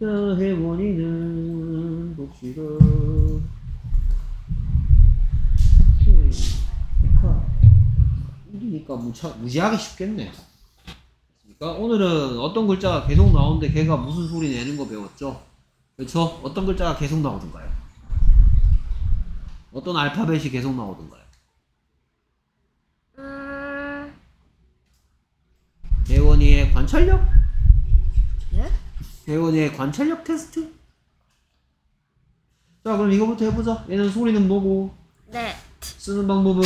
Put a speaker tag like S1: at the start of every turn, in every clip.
S1: 자, 혜원이는 봅시다. 오케이. 백화. 일이니까 무차, 무지하게 쉽겠네. 그러니까 오늘은 어떤 글자가 계속 나오는데 걔가 무슨 소리 내는 거 배웠죠? 그렇죠? 어떤 글자가 계속 나오던가요? 어떤 알파벳이 계속 나오던가요?
S2: 음,
S1: 혜원이의 관찰력?
S2: 네?
S1: 혜원이의 관찰력 테스트? 자, 그럼 이거부터 해보자. 얘는 소리는 뭐고?
S2: 네.
S1: 쓰는 방법은?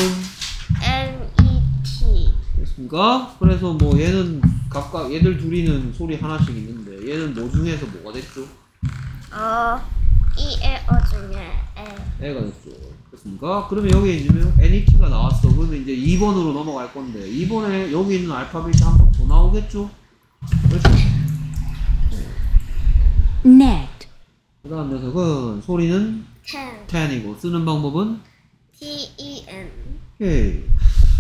S2: N E T.
S1: 됐습니까? 그래서 뭐 얘는 각각 얘들 둘이는 소리 하나씩 있는데 얘는 뭐 중에서 뭐가 됐죠?
S2: 어, 이 에어 중에 에.
S1: 애가 됐죠. 됐습니까? 그러면 여기 이제 NET가 나왔어. 그러면 이제 2번으로 넘어갈 건데 2번에 여기 있는 알파벳이 한 번 더 나오겠죠? 그렇죠?
S3: Net,
S1: 그 다음 녀석은 소리는
S2: Ten.
S1: 10이고 쓰는 방법은
S2: T E N.
S1: 오케이.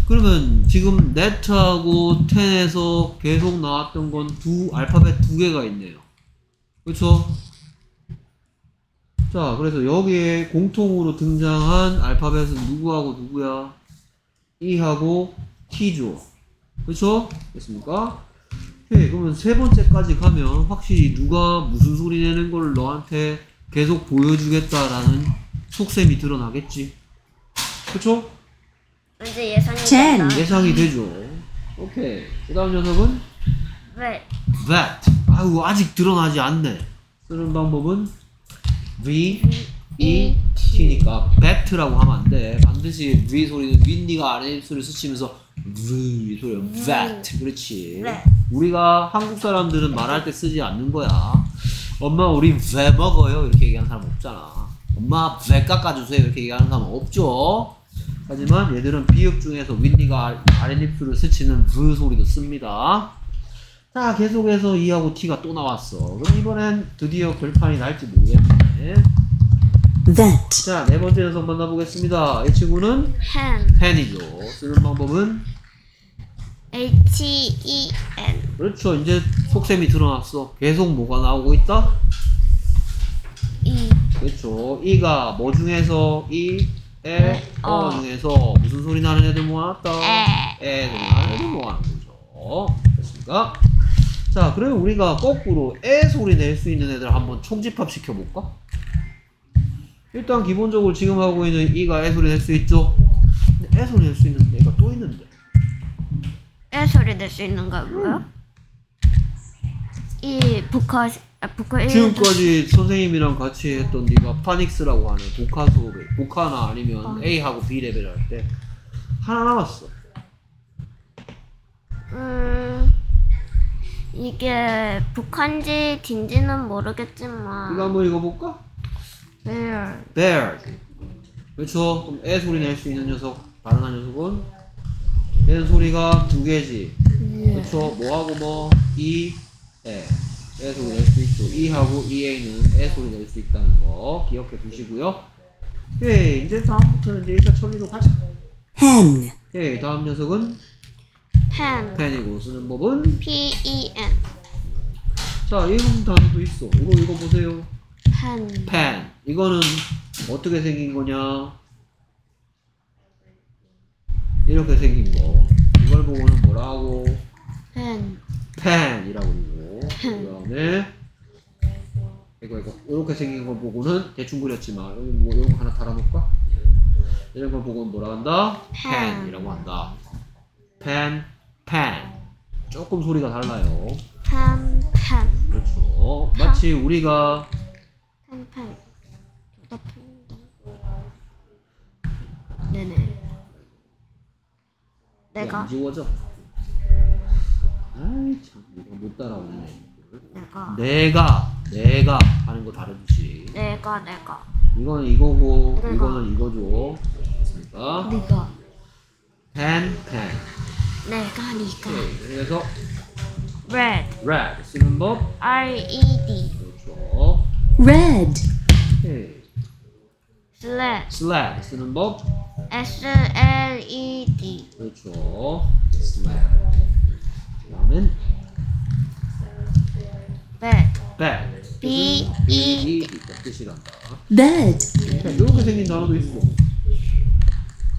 S1: 그러면 지금 네트하고 10에서 계속 나왔던 건 두 알파벳 두 개가 있네요. 그렇죠? 자, 그래서 여기에 공통으로 등장한 알파벳은 누구하고 누구야? E하고 T죠. 그렇죠? 됐습니까? 오케이. 그러면 세 번째까지 가면 확실히 누가 무슨 소리 내는 걸 너한테 계속 보여주겠다라는 속셈이 드러나겠지. 그렇죠?
S2: 이제 예상이. 된다.
S1: 예상이 되죠. 오케이. 그 다음 녀석은
S2: 왜?
S1: that. 아유, 아직 드러나지 않네. 쓰는 방법은 v, e, t니까 bet라고 하면 안 돼. 반드시 v 소리는 윈니가 아래 입술을 스치면서 v 소리야. that. 그렇지.
S2: 네.
S1: 우리가 한국 사람들은 말할 때 쓰지 않는 거야. 엄마, 우리 왜 먹어요? 이렇게 얘기하는 사람 없잖아. 엄마, 왜 깎아주세요? 이렇게 얘기하는 사람 없죠. 하지만 얘들은 비읍 중에서 윈니가 아랫입술을 스치는 v 소리도 씁니다. 자, 계속해서 E하고 T가 또 나왔어. 그럼 이번엔 드디어 결판이 날지 모르겠네.
S3: that,
S1: 자, 네 번째 녀석 만나보겠습니다. 이 친구는. 펜이죠. 쓰는 방법은
S2: H E N.
S1: 그렇죠. 이제 속셈이 드러났어. 계속 뭐가 나오고 있다?
S2: E.
S1: 그렇죠. E가 뭐 중에서 E, 에, 어
S2: 어.
S1: 중에서 무슨 소리 나는 애들 모아놨다?
S2: 에.
S1: 에 소리 나는 애들 모아놓은 거죠. 됐습니까? 자, 그러면 우리가 거꾸로 에 소리 낼 수 있는 애들 한번 총집합 시켜볼까? 일단 기본적으로 지금 하고 있는 E가 에 소리 낼 수 있죠? 근데 에 소리 낼 수 있는 애가 또 있는데.
S2: 에 소리 낼 수 있는 거고요. 이 보컬 아, 보컬
S1: 지금까지 선생님이랑 같이 했던 네가 phonics라고 하는 voca 수업에 voca나 아니면
S2: 어.
S1: A하고 B 레벨 할 때 하나 남았어.
S2: 음 이게 북한지 딘지는 모르겠지만
S1: 이거 한번 읽어볼까?
S2: Where
S1: bear. 그렇죠. 그럼 애 소리 낼 수 있는 녀석, 발음한 녀석은 얘는 소리가 두 개지. 그렇죠. 뭐하고 뭐, 이, 에. 애 소리 낼 수 있죠. 이하고 이에는 애 소리 낼 수 있다는 거 기억해 두시고요. 예, 이제 다음부터는 1차 처리로 가자.
S3: hen,
S1: 예, 다음 녀석은
S2: Pen
S1: 펜이고 쓰는 법은
S2: P E N
S1: 자, 이런 단어도 있어. 이거 읽어보세요.
S2: Pen
S1: 펜. 이거는 어떻게 생긴 거냐? 이렇게 생긴 거. 이걸 보고는 뭐라고?
S2: Pen
S1: 펜이라고 그러고. 그 다음에 이거 이거 이렇게 생긴 걸 보고는 대충 그렸지만 여기 뭐 이런 거 하나 달아놓을까? 이런 걸 보고는 뭐라 한다?
S2: 펜.
S1: 펜이라고 한다. 펜, 펜. 조금 소리가 달라요.
S2: Pen Pen
S1: 그렇죠. 마치 우리가
S2: Pen Pen 둘다 네네 내가
S1: 안 지워져. 아이 참 이거 못 따라오네.
S2: 내가
S1: 내가 내가 하는 거 다르듯이
S2: 내가 내가
S1: 이거는 이거고
S2: 내가.
S1: 이거는 이거죠. 됐습니까?
S2: 네가
S1: pen, pen.
S2: 내가 네가
S1: 오케이. 그래서
S2: Red
S1: red 쓰는 법
S2: R E D
S1: 그렇죠.
S3: red,
S1: 오케이.
S2: Sled
S1: sled 쓰는 법
S2: S L E D
S1: 그렇죠. sled. 그다음엔
S2: Bag
S1: bag
S2: B E
S1: E, 뜻이란다.
S3: bed,
S1: 자, 이렇게 생긴 단어도 있어.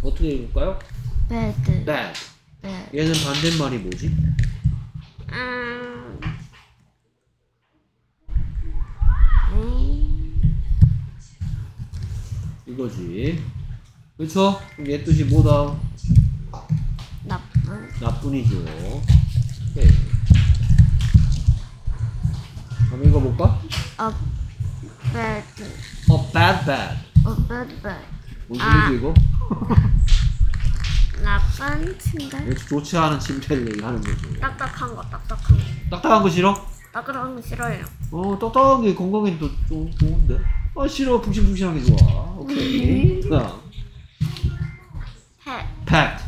S1: 어떻게 읽을까요?
S2: bed
S1: bad.
S2: bed
S1: 얘는 반대말이 뭐지?
S2: 음 음,
S1: 이거지. 그럼 얘 뜻이 뭐다?
S2: 나쁜
S1: 나쁜이죠. 오케이. 한번 읽어볼까?
S2: a bed
S1: 어, bad, bad.
S2: a bed bed
S1: 무슨
S2: 아.
S1: 얘기 이거?
S2: 나쁜 침대
S1: 좋지 않은 침대를 얘기하는 거지.
S2: 딱딱한 거 딱딱한 거
S1: 딱딱한 거 싫어?
S2: 딱딱한 거 싫어요
S1: 어, 딱딱한 게 건강에 또좀 좋은데. 아, 싫어. 푹신푹신한 게 좋아. 오케이. 자,
S2: pet
S1: pet.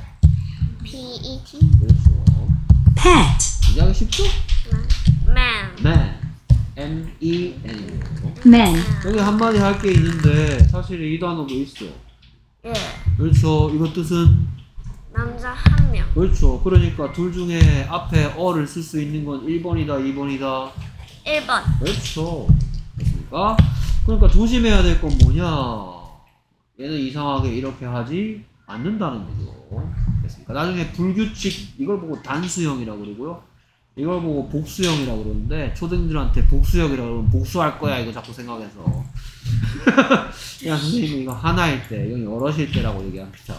S2: P T
S1: 그렇죠.
S3: pet,
S1: 이해하기 쉽죠?
S2: man
S1: man. M-E-N.
S3: man,
S1: 여기 한마디 할 게 있는데, 사실 이 단어도 있어.
S2: 예
S1: 그렇죠. 이거 뜻은
S2: 남자 한 명
S1: 그렇죠. 그러니까 둘 중에 앞에 어를 쓸 수 있는 건 1번이다, 2번이다.
S2: 1번
S1: 그렇죠. 됐습니까? 그러니까 조심해야 될 건 뭐냐? 얘는 이상하게 이렇게 하지 않는다는 거죠. 됐습니까? 나중에 불규칙 이걸 보고 단수형이라고 그러고요. 이걸 보고 복수형이라고 그러는데 초등들한테 복수형이라고 그러면 복수할 거야 이거 자꾸 생각해서 야 선생님 이거 하나일 때 이건 여럿일 때라고 얘기합니다.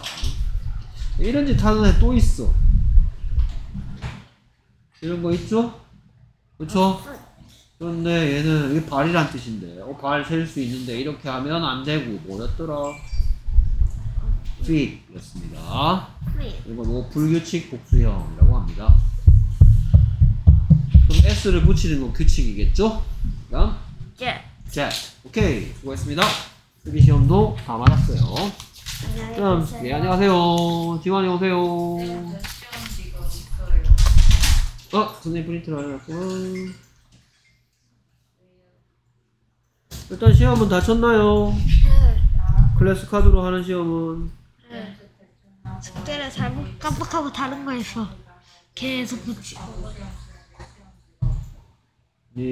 S1: 이런 짓 하는 애 또 있어. 이런 거 있죠? 그렇죠? 그런데 얘는 이게 발이란 뜻인데 어, 발 셀 수 있는데 이렇게 하면 안 되고 뭐였더라? Feet 였습니다.
S2: free
S1: 이거 뭐 불규칙 복수형이라고 합니다. 그럼 s를 붙이는 건 규칙이겠죠? 그다음
S2: jet
S1: jet. 오케이 수고했습니다. 수기 시험도 다.
S2: 안녕히
S1: 그럼 네 안녕하세요. 지환이 오세요. 어 선생님 프린트를 안 해놨구나. 일단 시험은 다 쳤나요? 클래스 카드로 하는 시험은
S2: 숙제를 잘못 깜빡하고 다른 거 했어 계속 붙이고
S1: 네.